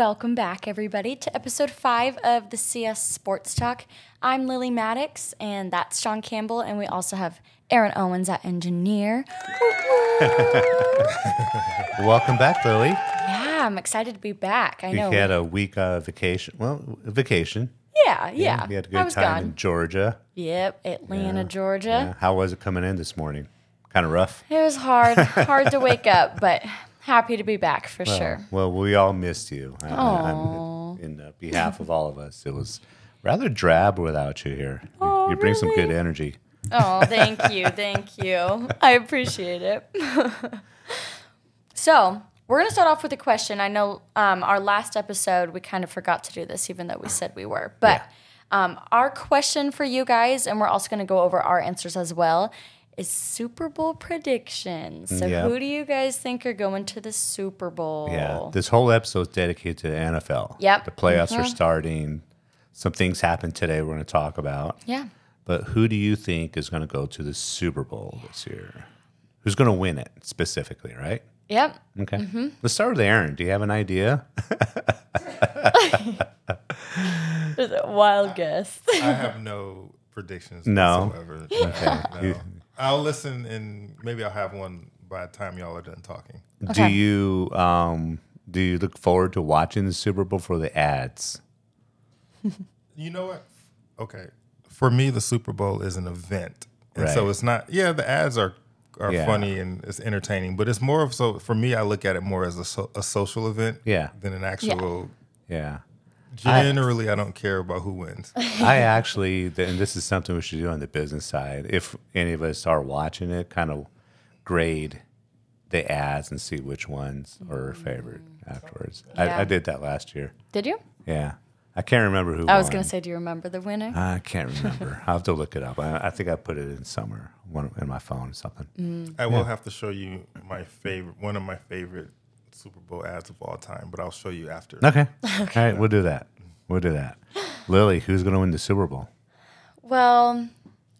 Welcome back, everybody, to episode five of the CS Sports Talk. I'm Lily Maddox, and that's Shawn Campbell, and we also have Aaron Owens at engineer. Welcome back, Lily. Yeah, I'm excited to be back. I You know. had a week of vacation. Well, vacation. yeah, yeah. You had a good was time gone. in Georgia. Yep, Atlanta, Yeah. Georgia. How was it coming in this morning? Kind of rough. It was hard, hard to wake up, but happy to be back for sure. Well, we all missed you. I- I- in uh, behalf of all of us, it was rather drab without you here. You, Oh, you bring some good energy. Oh, thank you. Thank you. I appreciate it. so, we're going to start off with a question. I know um, our last episode, we kind of forgot to do this, even though we said we were. But um, our question for you guys, and we're also going to go over our answers as well, is Super Bowl predictions. So, Yep. who do you guys think are going to the Super Bowl? Yeah, this whole episode is dedicated to the NFL. Yep. The playoffs are Mhm. starting. Some things happened today we're going to talk about. Yeah. But who do you think is going to go to the Super Bowl this year? Who's going to win it specifically, right? Yep. Okay. Mm-hmm. Let's start with Aaron. Do you have an idea? A wild guess. I have no predictions No. whatsoever. Okay. No. I'll listen and maybe I'll have one by the time y'all are done talking. Do you um do you look forward to watching the Super Bowl for the ads? You know what? Okay. For me, the Super Bowl is an event. And so it's not, yeah, the ads are are Yeah. funny and it's entertaining, but it's more of so for me, I look at it more as a, so, a social event Yeah. than an actual. Yeah. Generally, I, don't care about who wins. I actually, and this is something we should do on the business side. If any of us are watching it, kind of grade the ads and see which ones are our favorite afterwards. Yeah. I, I did that last year. Did you? Yeah. I can't remember who I was going to say, do you remember the winner? I can't remember. I'll have to look it up. I, I think I put it in somewhere, one in my phone or something. Mm. I will have to show you my favorite, one of my favorite Super Bowl ads of all time, but I'll show you after. Okay. okay. All right, we'll do that. We'll do that. Lily, who's going to win the Super Bowl? Well,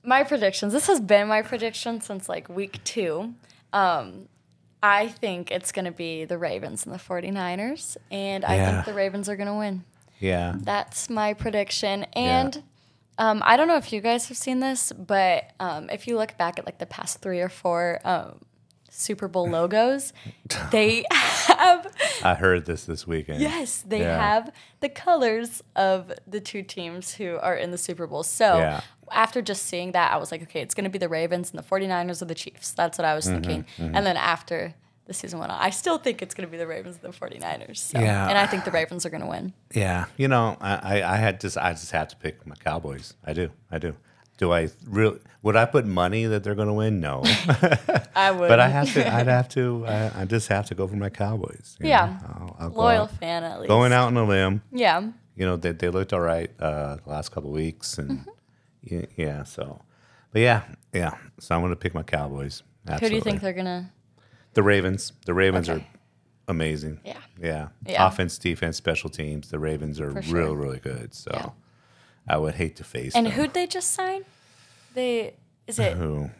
my predictions. This has been my prediction since like week two. Um, I think it's going to be the Ravens and the 49ers, and I Yeah. think the Ravens are going to win. Yeah. That's my prediction. And um, I don't know if you guys have seen this, but um, if you look back at like the past three or four um, Super Bowl logos, they have I heard this this weekend. Yes, they Yeah. have the colors of the two teams who are in the Super Bowl. So Yeah. after just seeing that, I was like, okay, it's going to be the Ravens and the 49ers or the Chiefs. That's what I was Mm-hmm, thinking. And then after the season went on, I still think it's going to be the Ravens and the 49ers. So, Yeah. And I think the Ravens are going to win. Yeah. You know, I, I, I had just I just have to pick my Cowboys. I do. I do. Do I really? Would I put money that they're going to win? No. I would. but I have to. I'd have to. I, I just have to go for my Cowboys. Yeah. I'll, I'll Loyal out- fan at least. Going out on a limb. Yeah. You know, they, they looked all right uh, the last couple of weeks, and Mm-hmm. yeah, yeah. So, but yeah, yeah. So I'm going to pick my Cowboys. Absolutely. Who do you think they're going to? The Ravens. The Ravens Okay. are amazing. Yeah. Yeah. Yeah. Offense, defense, special teams. The Ravens are sure. real, really good. So Yeah. I would hate to face And them. who'd they just sign? They, is it Who?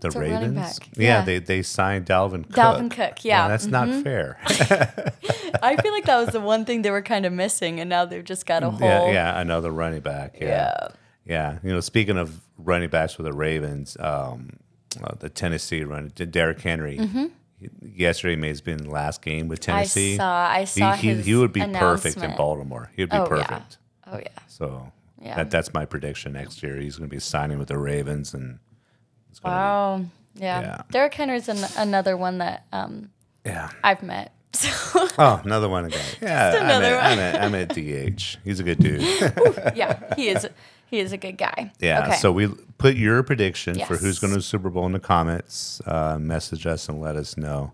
The Ravens? back. Yeah, Yeah. they, they signed Dalvin Cook. Dalvin Cook, yeah. Mm-hmm. that's not fair. I feel like that was the one thing they were kind of missing, and now they've just got a whole. yeah, yeah, another running back. Yeah. Yeah. Yeah. You know, speaking of running backs for the Ravens, um, uh, the Tennessee running, Derrick Henry. he- Yesterday may have been last game with Mm-hmm. I Tennessee. saw. I saw he, he, he would be perfect in. Baltimore. He would be Oh perfect. Oh yeah. So Yeah. that, that's my prediction next year. He's going to be signing with the Ravens, and Wow. Yeah. Yeah. Derrick Henry's an, another one that um, yeah. I've met. So Oh, another one again. Yeah, Just another I one. met, I met, I met DH. He's a good dude. yeah, he is. He is a good guy. Yeah. Okay. So we put your prediction for who's going to Super Bowl in the comments. Uh, message us and let us know.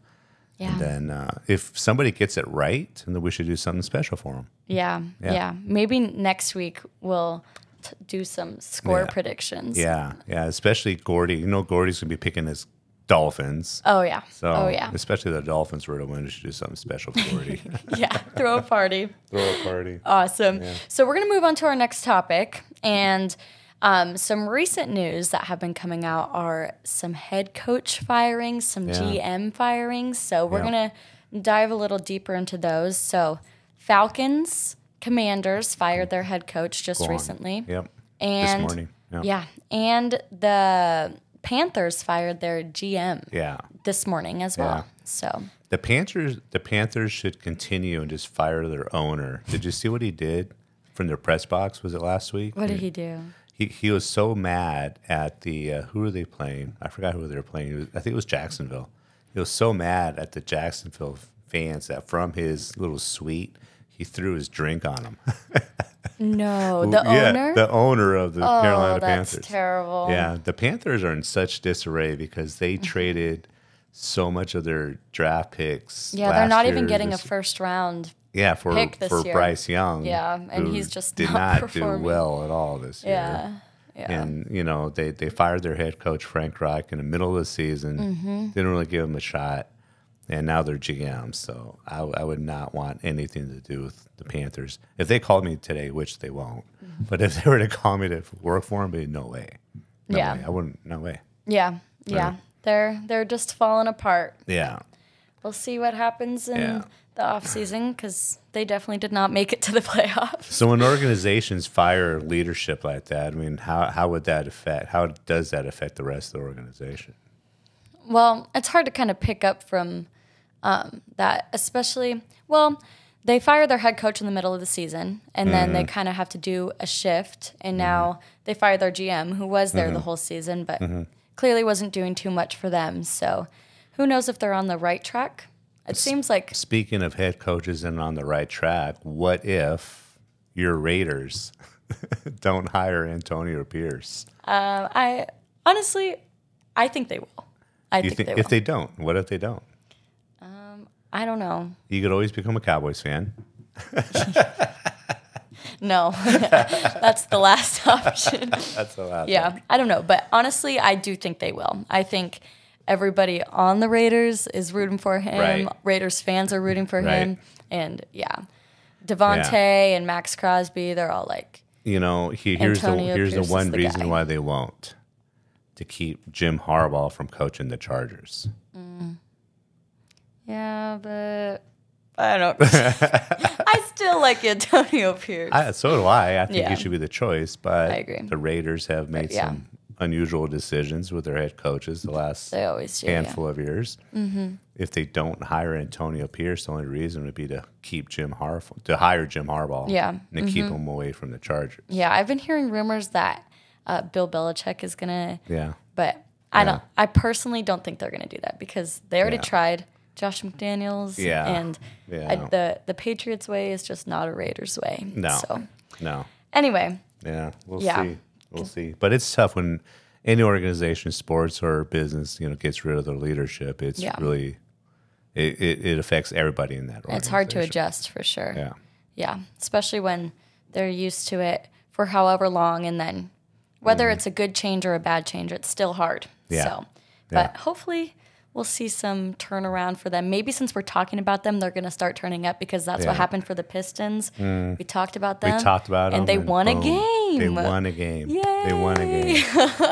Yeah. And then uh, if somebody gets it right, then we should do something special for them. yeah. Yeah. Yeah. Maybe next week we'll t- do some score Yeah. predictions. Yeah. Yeah. Especially Gordy. You know, Gordy's going to be picking his Dolphins. Oh yeah. So, oh yeah. especially the Dolphins were to win, we should do something special for Gordy. yeah. Throw a party. Throw a party. Awesome. So we're going to move on to our next topic. And um, some recent news that have been coming out are some head coach firings, some Yeah. GM firings. So we're Yeah. going to dive a little deeper into those. So, Falcons, Commanders fired their head coach just Go on. recently. Yep. And this morning. Yep. yeah, and the Panthers fired their GM Yeah. this morning as well. Yeah. So, The Panthers the Panthers should continue and just fire their owner. Did you see what he did from their press box? Was it last week? what did he do? He he was so mad at the uh, who were they playing? I forgot who they were playing. Was, I think it was Jacksonville. He was so mad at the Jacksonville fans that from his little suite he threw his drink on them. No, the yeah, owner. the owner of the oh, Carolina that's Panthers. terrible. Yeah, the Panthers are in such disarray because they Mm-hmm. traded so much of their draft picks. Yeah, they're not even getting a first round. yeah for pick this for year. Bryce Young. Yeah, and he's just did not not, do well at all this year. Yeah. Yeah. And you know they they fired their head coach Frank Reich in the middle of the season. Mm-hmm. Didn't really give him a shot, and now they're GM. So I, I would not want anything to do with the Panthers. If they called me today, which they won't, Mm-hmm. but if they were to call me to work for them, be no way. No Yeah. way. I wouldn't. No way. yeah. Yeah. They're they're just falling apart. Yeah. We'll see what happens in Yeah. the off season because they definitely did not make it to the playoffs. So when organizations fire leadership like that, I mean, how how would that affect? How does that affect the rest of the organization? Well, it's hard to kind of pick up from um, that, especially. Well, they fire their head coach in the middle of the season, and then they mm-hmm. kind of have to do a shift. And mm-hmm. now they fire their GM, who was there the mm-hmm. whole season, but clearly wasn't doing too much for them. So, who knows if they're on the right track? It seems like Speaking of head coaches and on the right track, what if your Raiders don't hire Antonio Pierce? uh, I honestly, I think they will. I think, think they will. if they don't, what if they don't? I don't know. You could always become a Cowboys fan. No, that's the last option. That's the last. Yeah, I don't know, but honestly, I do think they will. I think everybody on the Raiders is rooting for him. Right. Raiders fans are rooting for Right. him, and yeah, Davante and Maxx Crosby, they're all like, You know, he, here's the here's Pierce the one the reason guy. why they won't to keep Jim Harbaugh from coaching the Chargers. Mm. yeah, but I don't. I still like Antonio Pierce. I, so do I. I think Yeah. he should be the choice, but I agree. the Raiders have made yeah. some unusual decisions with their head coaches the last do. Yeah. handful of years. Mm-hmm. If they don't hire Antonio Pierce, the only reason would be to keep Jim Harbaugh, to hire Jim Harbaugh, Yeah. Mm-hmm. to keep him away from the Chargers. yeah, I've been hearing rumors that uh, Bill Belichick is gonna Yeah, But I Yeah. don't. I personally don't think they're going to do that because they already Yeah. tried Josh McDaniels. Yeah. and Yeah. I, the the Patriots way is just not a Raiders way. no, So no, anyway, yeah, we'll Yeah. see, we'll see. But it's tough when any organization, sports or business, you know, gets rid of their leadership. It's Yeah. really it, it, it affects everybody in that. It's hard to adjust for sure. Yeah. Yeah, especially when they're used to it for however long, and then whether mm-hmm. it's a good change or a bad change, it's still hard. Yeah. So, but Yeah. hopefully. We'll see some turnaround for them. Maybe since we're talking about them, they're going to start turning up because that's Yeah. Mm. what happened for the Pistons. We talked about them. We talked about and them, they won a game. They won a game. They won a game.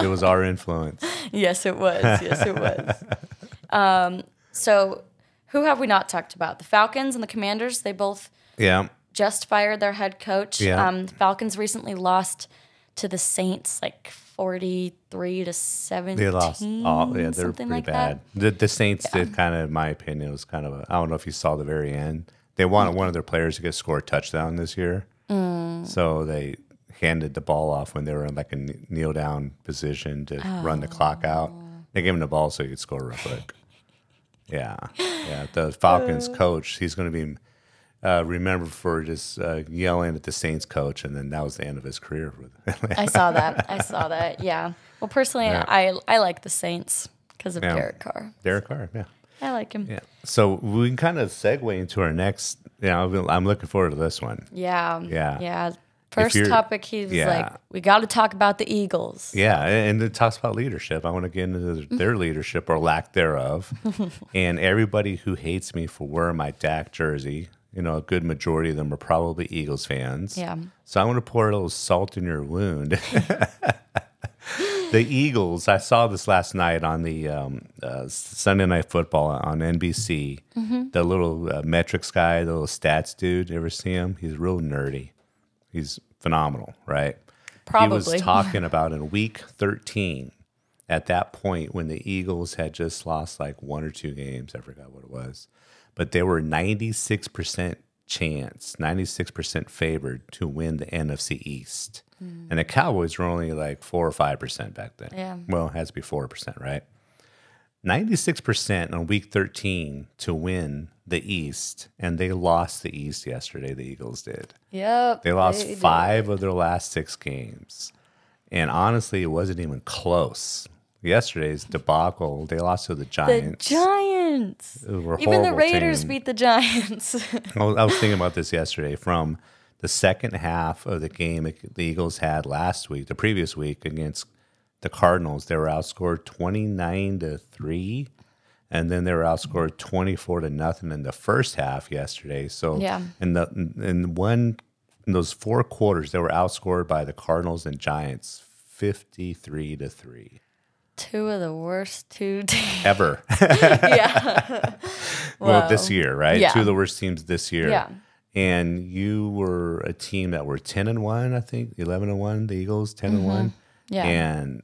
it was our influence. Yes, it was. Yes, it was. um, so, who have we not talked about? The Falcons and the Commanders. They both Yeah. just fired their head coach. Yeah. Um, Falcons recently lost to the Saints like 43 to 17. They lost. Oh, yeah, they're something pretty like bad. The, the Saints did kind of, in my opinion, it was kind of a. I don't know if you saw the very end. They wanted one of their players to get score a touchdown this year, Mm. so they handed the ball off when they were in like a kneel down position to run the clock out. Oh. They gave him the ball so he could score real quick. Yeah, yeah. The Falcons Uh. coach, he's going to be uh, remembered for just uh, yelling at the Saints coach, and then that was the end of his career. I saw that. I saw that. Yeah. Well, personally, Yeah. I I like the Saints because of Yeah. Derek Carr. Derek Carr, yeah. I like him. Yeah. So we can kind of segue into our next. You know, I'm looking forward to this one. Yeah. Yeah. Yeah. First topic, he was yeah. like, "We got to talk about the Eagles." Yeah, and it talks about leadership. I want to get into their leadership or lack thereof. and everybody who hates me for wearing my Dak jersey, you know, a good majority of them are probably Eagles fans. Yeah. So I want to pour a little salt in your wound the Eagles. I saw this last night on the um, uh, Sunday Night Football on NBC. Mm-hmm. The little uh, metrics guy, the little stats dude. You ever see him? He's real nerdy. He's phenomenal, right? Probably. He was talking about in week 13, at that point when the Eagles had just lost like one or two games, I forgot what it was, but they were 96% chance, 96% favored to win the NFC East. Hmm. And the Cowboys were only like 4 or 5% back then. Yeah. Well, it has to be 4%, right? 96% on week 13 to win the East, and they lost the East yesterday, the Eagles did. Yep. They lost did. five of their last six games. And honestly, it wasn't even close. Yesterday's debacle, they lost to the Giants. The Giants. Giants. Who were a Even the Raiders team. beat the Giants. I was, I was thinking about this yesterday. From the second half of the game the Eagles had last week, the previous week against the Cardinals, they were outscored 29 to 3. And then they were outscored 24 to nothing in the first half yesterday. So Yeah. in the in one in those four quarters, they were outscored by the Cardinals and Giants 53 to 3. Two of the worst two teams. Ever. yeah. well, this year, right? Yeah. Two of the worst teams this year. Yeah. And you were a team that were 10 and 1, I think, 11 and 1, the Eagles 10 and 1. Mm-hmm. Yeah. And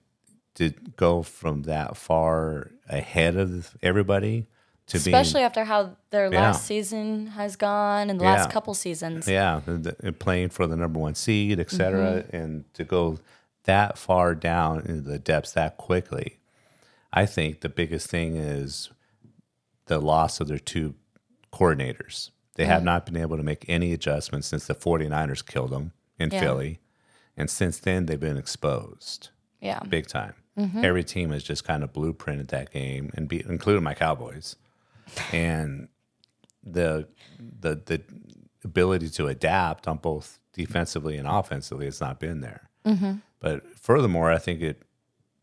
to go from that far ahead of everybody to be Especially after how their Yeah. last season has gone and the Yeah. last couple seasons. yeah, the, the- playing for the number one seed, et cetera, Mm-hmm. and to go that far down into the depths that quickly. I think the biggest thing is the loss of their two coordinators. They Mm. have not been able to make any adjustments since the 49ers killed them in Yeah. Philly. And since then, they've been exposed Yeah. big time. Mm-hmm. Every team has just kind of blueprinted that game, and be, including my Cowboys. And the the the ability to adapt on both defensively and offensively has not been there. Mm-hmm. But furthermore, I think it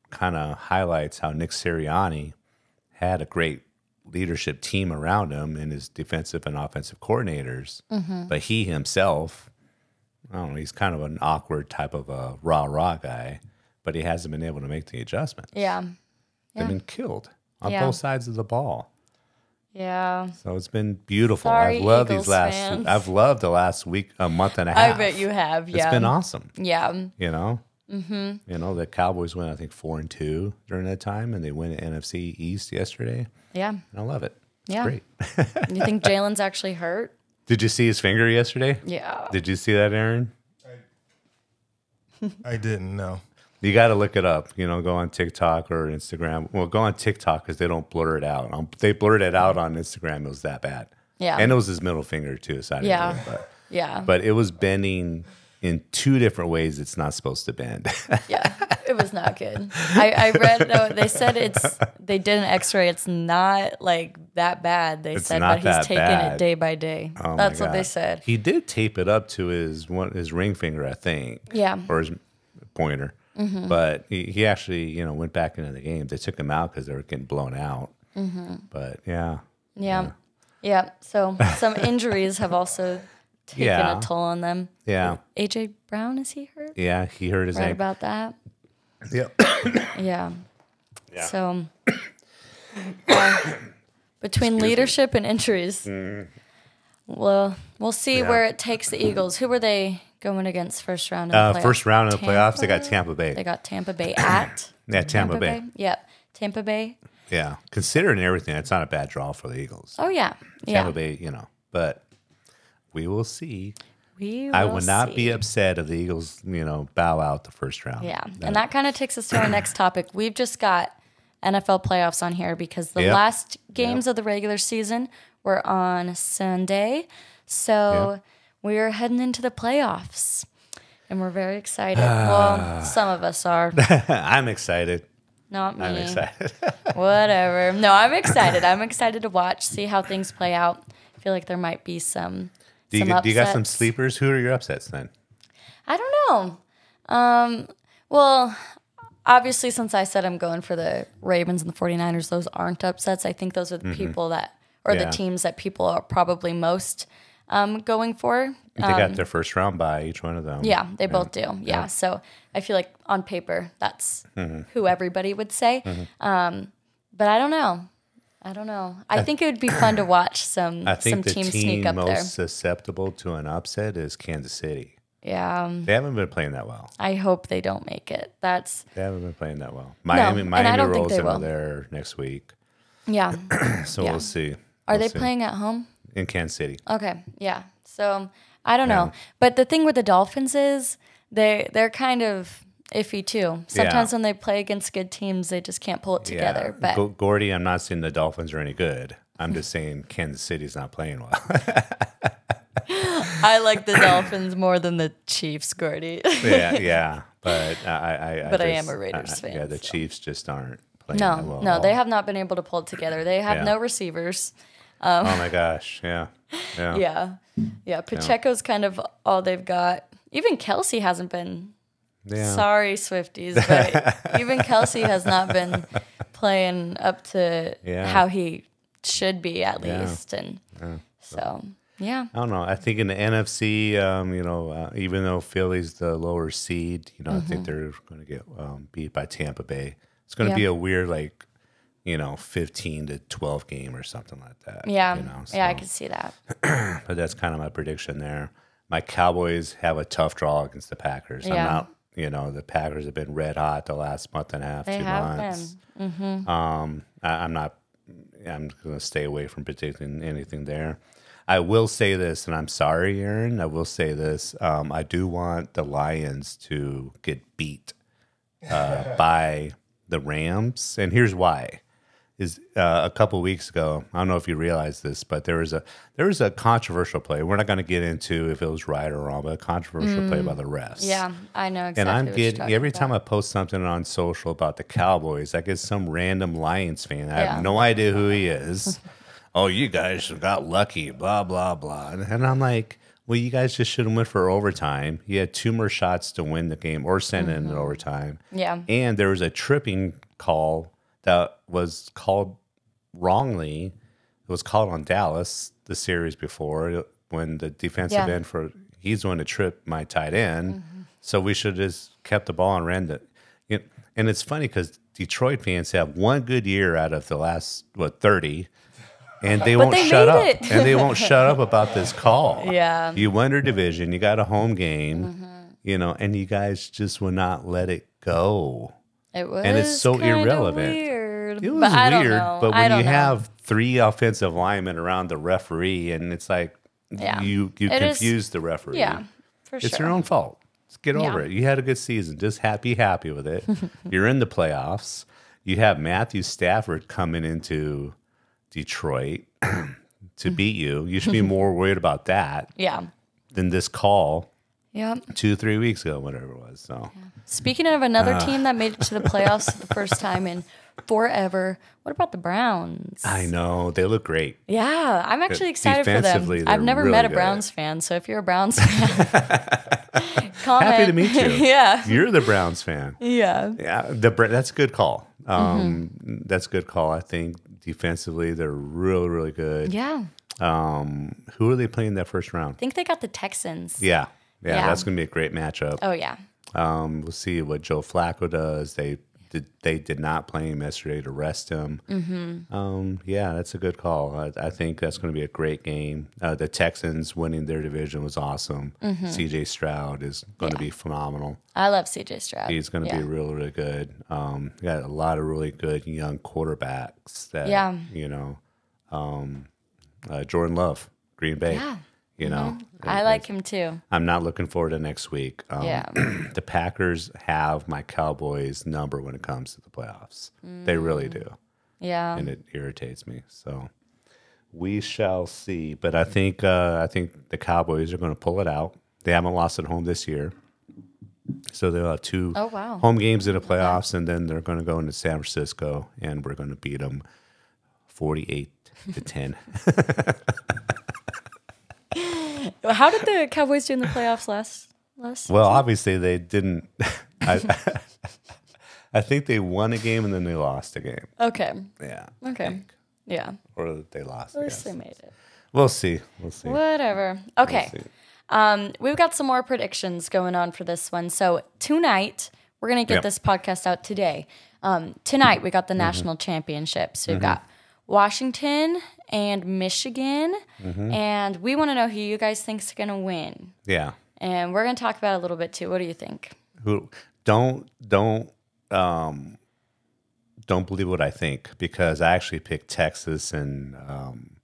kind of highlights how Nick Sirianni had a great leadership team around him and his defensive and offensive coordinators. Mm-hmm. But he himself, I don't know, he's kind of an awkward type of a rah rah guy, but he hasn't been able to make the adjustments. Yeah. They've been killed on Yeah. both sides of the ball. Yeah. So it's been beautiful. Sorry, I've loved Eagles these last. fans. I've loved the last week, a month and a half. I bet you have. Yeah. It's been awesome. Yeah. You know. Mm-hmm. You know the Cowboys went, I think, four and two during that time, and they went NFC East yesterday. Yeah. And I love it. It's Yeah. great. You think Jalen's actually hurt? Did you see his finger yesterday? Yeah. Did you see that, Aaron? I didn't know. You got to look it up. You know, go on TikTok or Instagram. Well, go on TikTok because they don't blur it out. Um, they blurred it out on Instagram. It was that bad. Yeah. And it was his middle finger too. So I didn't Yeah. do it, but, Yeah. but it was bending in two different ways. It's not supposed to bend. yeah. It was not good. I, I read no, they said it's they did an X-ray. It's not like that bad. They It's said, but that he's taking bad. it day by day. Oh That's what they said. He did tape it up to his one his ring finger, I think. Yeah. Mm-hmm. Or his pointer. But he, he actually, you know, went back into the game. They took him out because they were getting blown out. Mm-hmm. But yeah. Yeah. Yeah. So some injuries have also taken Yeah. a toll on them. Yeah. AJ Brown is he hurt? Yeah. He hurt his Right ankle. about that. Yep. Yeah. Yeah. So uh, between leadership and injuries, well, we'll see Mm. Yeah. where it takes the Eagles. Who were they going against first round? In Uh, playoffs? first round of the playoffs, they got Tampa? Tampa Bay. They got Tampa Bay at yeah, Tampa, Bay. Yep, Tampa Bay. Yeah. Considering everything, it's not a bad draw for the Eagles. Oh yeah, Tampa yeah. Bay, you know. But we will see. We I will would not be upset if the Eagles, you know, bow out the first round. Yeah, and that kind of takes us to our next topic. We've just got NFL playoffs on here because the Yep. last games of the regular season were on Sunday. So Yep. we're heading into the playoffs and we're very excited. well, some of us are, I'm excited. not me. I'm excited. Whatever. No, I'm excited. I'm excited to watch, see how things play out. I feel like there might be some. Do, you, some do you got some sleepers? Who are your upsets then? I don't know. Um, well, obviously, since I said I'm going for the Ravens and the 49ers, those aren't upsets. I think those are the people that, or Mm-hmm. Yeah. the teams that people are probably most um, going for. They got their first round by each one of them. Yeah, they both do. Yeah. So I feel like on paper, that's Mm-hmm. who everybody would say. Um, but I don't know. I don't know. I, think it would be fun to watch some I think some the teams team sneak up most there. susceptible to an upset is Kansas City. Yeah. um, They haven't been playing that well. I hope they don't make it. That's They haven't been playing that well. Miami, I Miami rolls into will. there next week, yeah. so Yeah. we'll see. Are We'll they see. playing at home? in Kansas City? Okay. Yeah. So I don't know. But the thing with the Dolphins is they they're kind of iffy too. Sometimes Yeah. when they play against good teams, they just can't pull it together. Yeah. But Go- Gordy, I'm not saying the Dolphins are any good. I'm just saying Kansas City's not playing well. I like the Dolphins more than the Chiefs, Gordy. yeah, yeah, but I, I, I But I am a Raiders I- fan, Yeah, the so. Chiefs just aren't playing no, well. no, they have not been able to pull it together. They have Yeah. no receivers. Oh um, my gosh, yeah, yeah, Yeah. Yeah. Pacheco's kind of all they've got. Even Kelce hasn't been. Yeah. Sorry, Swifties, but even Kelce has not been playing up to Yeah. how he should be at Yeah. least. And so, yeah. I don't know. I think in the NFC, um, you know, uh, even though Philly's the lower seed, you know, I Mm-hmm. think they're going to get um, beat by Tampa Bay. It's going to be a weird, like, you know, fifteen to twelve game or something like that. Yeah. you know, yeah, I can see that. but that's kind of my prediction there. My Cowboys have a tough draw against the Packers. I'm not, you know, the Packers have been red hot the last month and a half, They two have months. been. Um, I, I'm not. I'm going to stay away from predicting anything there. I will say this, and I'm sorry, Aaron. I will say this. Um, I do want the Lions to get beat uh, by the Rams, and here's why. Is uh, a couple weeks ago. I don't know if you realize this, but there was a there was a controversial play. We're not going to get into if it was right or wrong, but a controversial play by the refs. Yeah, I know exactly. And I'm getting every about. time I post something on social about the Cowboys, I get some random Lions fan. I Yeah. have no idea who he is. oh, you guys got lucky, blah blah blah. And, I'm like, well, you guys just should have went for overtime. You had two more shots to win the game or send it in overtime. Yeah. And there was a tripping call that was called wrongly. It was called on Dallas the series before when the defensive Yeah. end for he's one to trip my tight end. Mm-hmm. So we should have just kept the ball and ran. You know, and it's funny because Detroit fans have one good year out of the last what thirty, and they won't they shut up. and they won't shut up about this call. Yeah. you won your division. You got a home game. Mm-hmm. You know, and you guys just would not let it go. It was And it's so irrelevant. Weird. It was but weird, but when you know. have three offensive linemen around the referee, and it's like Yeah. you you It is- confuse the referee. yeah, for it's sure. your own fault. Just get Yeah. over it. You had a good season. Just happy, happy with it. You're in the playoffs. You have Matthew Stafford coming into Detroit to mm-hmm. beat you. You should be mm-hmm. more worried about that Yeah. than this call Yep. two, three weeks ago, whatever it was. So Speaking of another Ah. team that made it to the playoffs the first time in forever, what about the Browns? I know they look great. Yeah, I'm actually excited for them. I've never really met a. Browns fan, so if you're a Browns fan, comment. Happy to meet you. yeah, You're the Browns fan. yeah, Yeah, the that's a good call. Um, Mm-hmm. That's a good call. I think defensively they're really, really good. yeah. Um, who are they playing that first round? I think they got the Texans. Yeah, yeah, Yeah. that's gonna be a great matchup. Oh yeah, Um, we'll see what Joe Flacco does. They did they did not play him yesterday to rest him. Mm-hmm. Um, yeah, that's a good call. I, I think that's going to be a great game. Uh, the Texans winning their division was awesome. Mm-hmm. C.J. Stroud is going to be phenomenal. I love CJ Stroud. He's going to yeah. be really, really good. Um, got a lot of really good young quarterbacks. That Yeah. you know, um, uh, Jordan Love, Green Bay. Yeah. You know, I like him too. I'm not looking forward to next week. Um, Yeah. the Packers have my Cowboys number when it comes to the playoffs. They really do, Yeah, and it irritates me. So we shall see. But I think uh, I think the Cowboys are going to pull it out. They haven't lost at home this year, so they'll have two Oh, wow. home games in the playoffs, and then they're going to go into San Francisco, and we're going to beat them forty-eight to ten. How did the Cowboys do in the playoffs last last? Well, obviously they didn't. I, I think they won a game and then they lost a game. Okay, Yeah. okay, yeah. Or they lost. At least they made it. We'll see. We'll see. Whatever. We'll Okay. see. Um, we've got some more predictions going on for this one. So tonight, we're gonna get Yep. this podcast out today. Um, tonight we got the Mm-hmm. national championships. We've got Washington and Michigan, Mm-hmm. and we want to know who you guys think's gonna win. Yeah. And we're gonna talk about it a little bit too. What do you think? Who don't don't um don't believe what I think because I actually picked Texas and um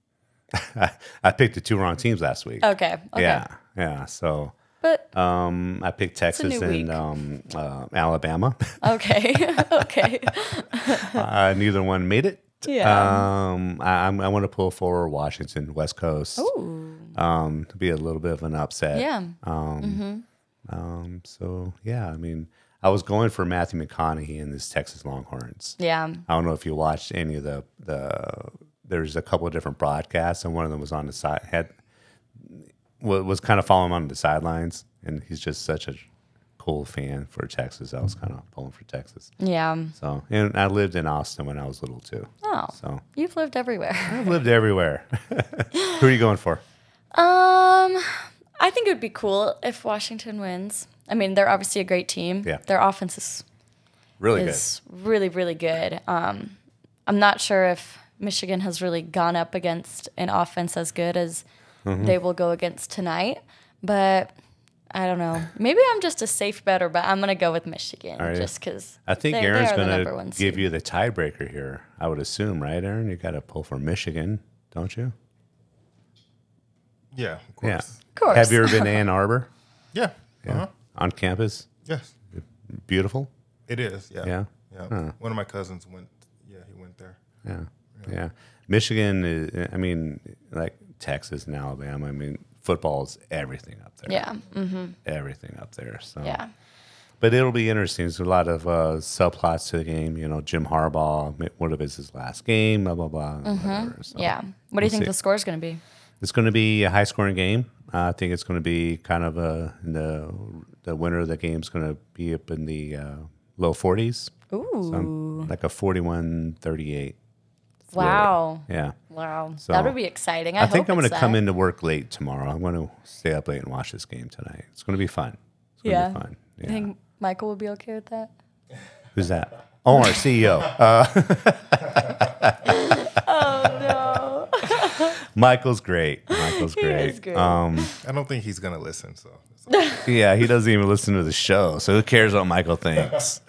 I picked the two wrong teams last week. Okay. Okay. Yeah. Yeah. So But um I picked Texas and um uh, Alabama. okay. okay. uh, neither one made it. Yeah. Um, I, I'm- I want to pull for Washington, West Coast. Ooh. Um, to be a little bit of an upset. Yeah. Um, um, so yeah, I mean, I was going for Matthew McConaughey and his Texas Longhorns. Yeah. I don't know if you watched any of the the. There's a couple of different broadcasts, and one of them was on the side had was kind of following him on the sidelines, and he's just such a cool fan for Texas. I was kind of pulling for Texas. Yeah. So, and I lived in Austin when I was little too. Oh. So You've lived everywhere. I've lived everywhere. Who are you going for? Um, I think it would be cool if Washington wins. I mean, they're obviously a great team. Yeah. Their offense is, Really is really, really good. Um, I'm not sure if Michigan has really gone up against an offense as good as Mm-hmm. they will go against tonight, but I don't know. Maybe I'm just a safe better, but I'm gonna go with Michigan Are you? just because I think they, Aaron's they gonna give you the tiebreaker here. I would assume, right, Aaron? You got to pull for Michigan, don't you? Yeah, of course. Yeah. Of course. Have you ever been to Ann Arbor? Yeah. Uh-huh. On campus? Yes. Beautiful. It is. Yeah. Yeah? Yeah. One of my cousins went. Yeah, he went there. Yeah. Yeah. Michigan is, I mean, like Texas and Alabama. I mean, football is everything up there. Yeah. Mm-hmm. Everything up there. So, Yeah. but it'll be interesting. There's a lot of uh, subplots to the game. You know, Jim Harbaugh, what if it's his last game? Blah blah blah. whatever. So Mm-hmm. Yeah. What do you think see. the score is gonna be? It's going to be a high scoring game. Uh, I think it's going to be kind of a the the winner of the game is going to be up in the uh, low 40s, Ooh. like a 41-38. Wow. Yeah. Wow. So, that would be exciting. I, I, think hope I'm going to come that. into work late tomorrow. I'm going to stay up late and watch this game tonight. It's going to be fun. It's going to Yeah. be fun. You think Michael will be okay with that? Who's that? Oh, our CEO. Uh, Oh no. Michael's great. Michael's He great. is great. Um, I don't think he's gonna listen. So. okay. yeah, he doesn't even listen to the show, so who cares what Michael thinks?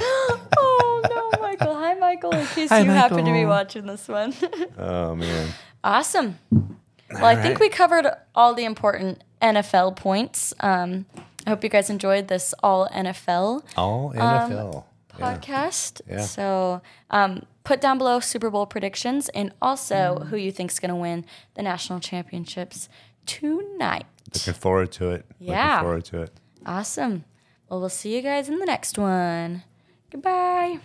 oh no, Michael. Hi, Michael. In case Hi, you happen to be watching this one. oh man. awesome. Well, I think right. we covered all the important NFL points. Um, I hope you guys enjoyed this all NFL All NFL. Yeah. podcast. Yeah. So um, put down below Super Bowl predictions and also who you think's going to win the national championships tonight. Looking forward to it. Yeah. Looking forward to it. Awesome. Well, we'll see you guys in the next one. Goodbye.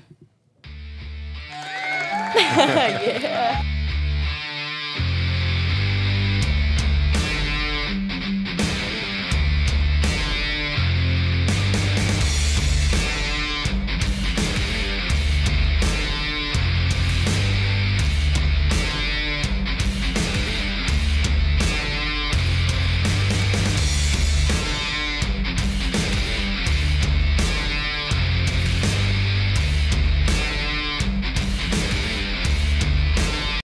Yeah.